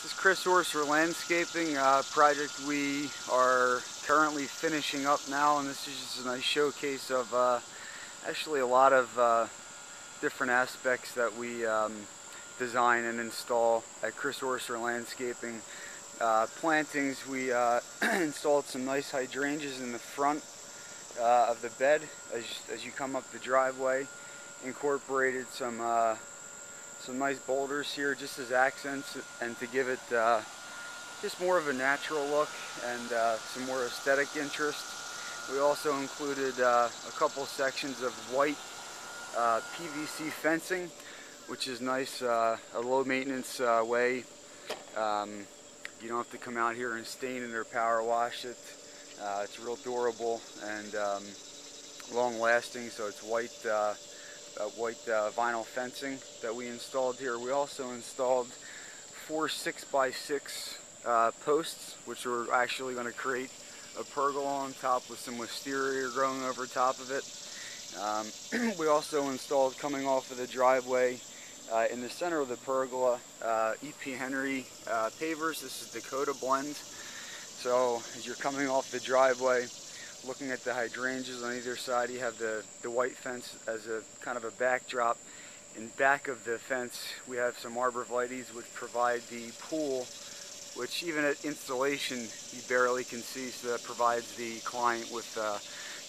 This is Chris Orser Landscaping uh, project we are currently finishing up now and this is just a nice showcase of uh, actually a lot of uh, different aspects that we um, design and install at Chris Orser Landscaping. Uh, plantings, we uh, installed some nice hydrangeas in the front uh, of the bed as, as you come up the driveway. Incorporated some some nice boulders here just as accents and to give it uh, just more of a natural look and uh, some more aesthetic interest. We also included uh, a couple sections of white uh, PVC fencing which is nice, uh, a low maintenance uh, way. Um, you don't have to come out here and stain it or power wash it. it's real durable and um, long lasting so it's white white uh, vinyl fencing that we installed here. We also installed four 6x6 uh, posts, which are actually going to create a pergola on top with some wisteria growing over top of it. Um, we also installed coming off of the driveway uh, in the center of the pergola uh, EP Henry uh, pavers. This is Dakota blend. So as you're coming off the driveway, looking at the hydrangeas on either side, you have the, the white fence as a kind of a backdrop. In back of the fence, we have some arborvitaes which provide the pool, which even at installation, you barely can see, so that provides the client with uh,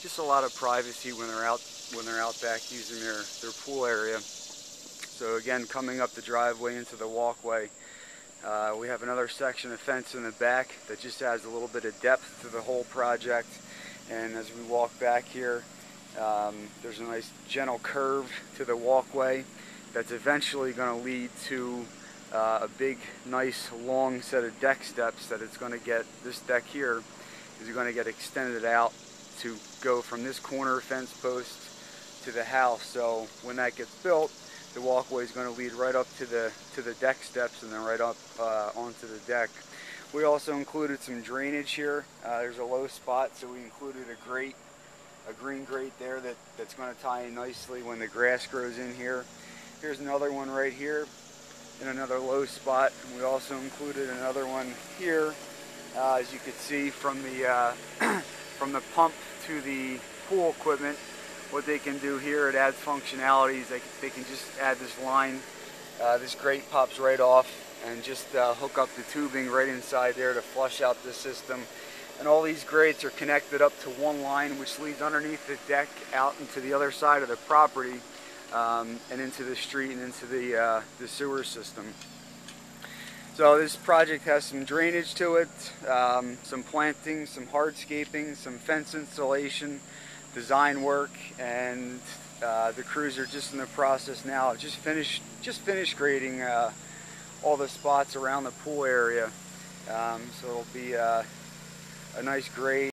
just a lot of privacy when they're out when they're out back using their, their pool area. So again, coming up the driveway into the walkway, uh, we have another section of fence in the back that just adds a little bit of depth to the whole project. And as we walk back here, um, there's a nice gentle curve to the walkway that's eventually going to lead to uh, a big, nice, long set of deck steps that it's going to get, this deck here is going to get extended out to go from this corner fence post to the house. So when that gets built, the walkway is going to lead right up to the to the deck steps and then right up uh, onto the deck. We also included some drainage here. Uh, there's a low spot, so we included a grate, a green grate there that, that's going to tie in nicely when the grass grows in here. Here's another one right here in another low spot. We also included another one here, uh, as you can see from the uh, from the pump to the pool equipment. What they can do here, it adds functionalities. They, they can just add this line. Uh, this grate pops right off and just uh, hook up the tubing right inside there to flush out the system. And all these grates are connected up to one line which leads underneath the deck out into the other side of the property um, and into the street and into the, uh, the sewer system. So this project has some drainage to it, um, some planting, some hardscaping, some fence installation, design work, and uh, the crews are just in the process now. Just finished, just finished grading uh, all the spots around the pool area. Um, so it'll be uh, a nice grade.